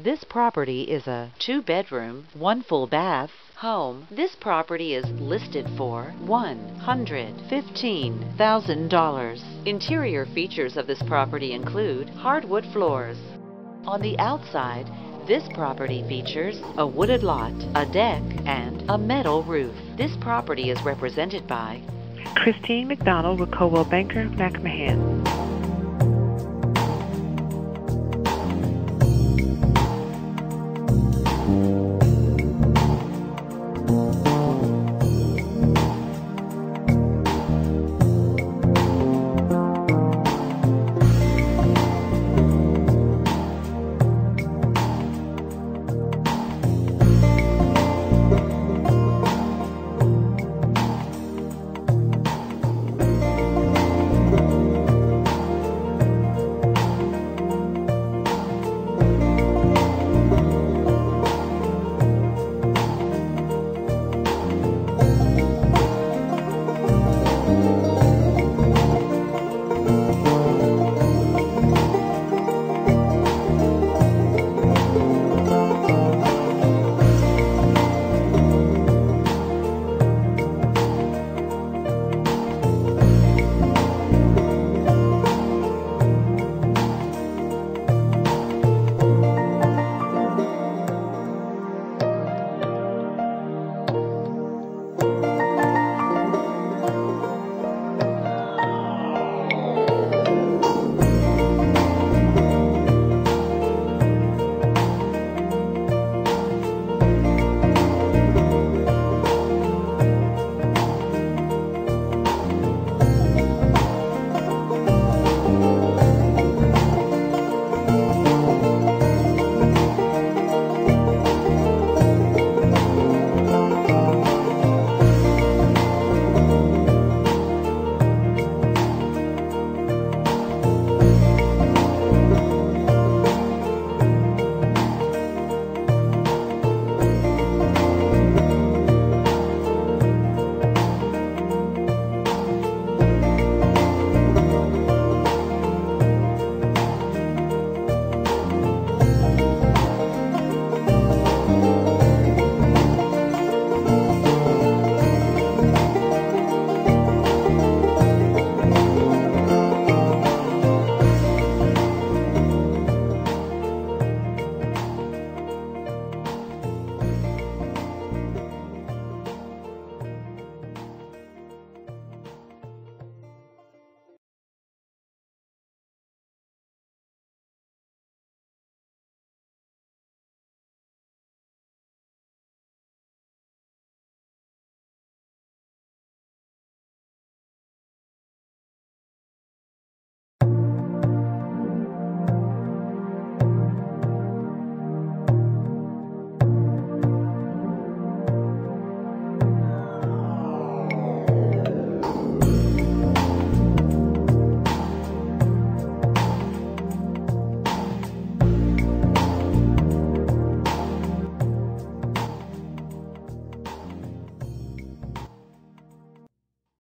This property is a two bedroom, one full bath home. This property is listed for $115,000. Interior features of this property include hardwood floors. On the outside, this property features a wooded lot, a deck, and a metal roof. This property is represented by Christine McDonald with Coldwell Banker McMahan.